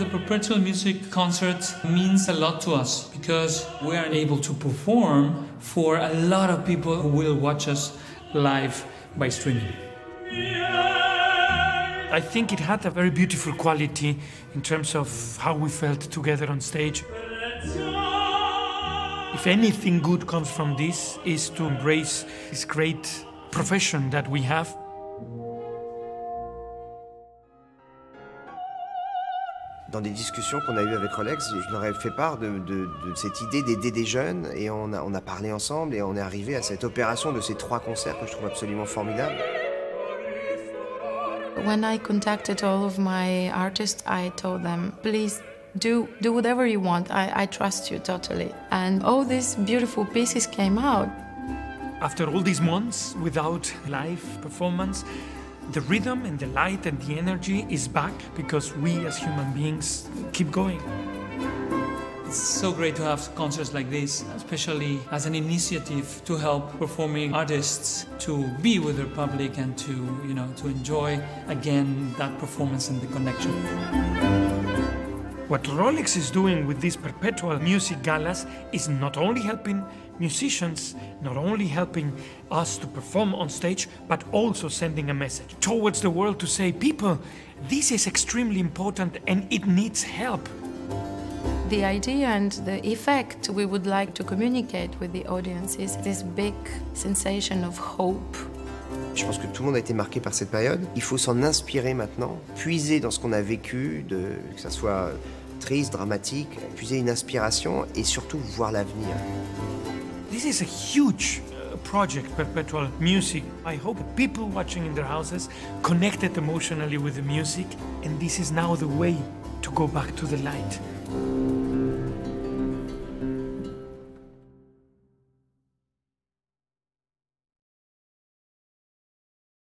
The Perpetual Music concert means a lot to us because we are able to perform for a lot of people who will watch us live by streaming. I think it had a very beautiful quality in terms of how we felt together on stage. If anything good comes from this, is to embrace this great profession that we have. Dans des discussions qu'on a eues avec Rolex, je leur ai fait part de, de, de cette idée d'aider des jeunes et on a, on a parlé ensemble et on est arrivé à cette opération de ces trois concerts que je trouve absolument formidable. When I contacted all of my artists, I told them, please do do whatever you want. I, I trust you totally. And all these beautiful pieces came out. After all these months without live performance, the rhythm and the light and the energy is back because we as human beings keep going. It's so great to have concerts like this, especially as an initiative to help performing artists to be with their public and to, you know, to enjoy again that performance and the connection. What Rolex is doing with these perpetual music galas is not only helping musicians, not only helping us to perform on stage, but also sending a message towards the world to say, people, this is extremely important and it needs help. The idea and the effect we would like to communicate with the audience is this big sensation of hope. Je pense que tout le monde a été marqué par cette période. Il faut s'en inspirer maintenant, puiser dans ce qu'on a vécu, de, que ça soit triste, dramatique, puiser une inspiration et surtout voir l'avenir. This is a huge uh, project, Perpetual Music. I hope people watching in their houses connected emotionally with the music, and this is now the way to go back to the light.